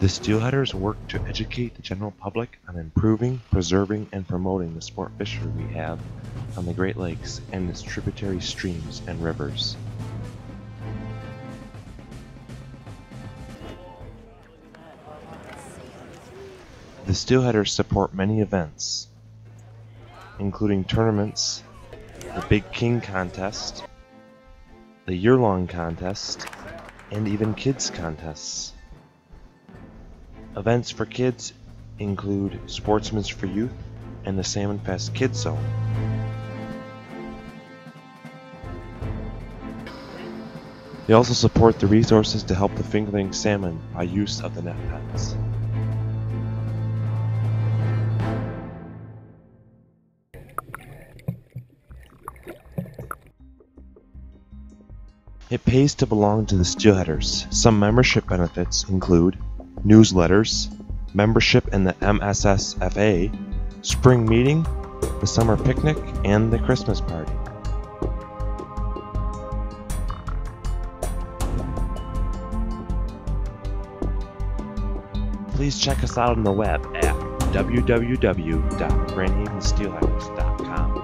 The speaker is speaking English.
The Steelheaders work to educate the general public on improving, preserving, and promoting the sport fishery we have on the Great Lakes and its tributary streams and rivers. The Steelheaders support many events, including tournaments, the Big King Contest, the year-long contest, and even kids contests. Events for kids include Sportsman's for Youth and the Salmon Fest Kids Zone. They also support the resources to help the fingerling salmon by use of the net pens. It pays to belong to the Steelheaders. Some membership benefits include newsletters, membership in the MSSFA, spring meeting, the summer picnic, and the Christmas party. Please check us out on the web at www.grandhavensteelheaders.com.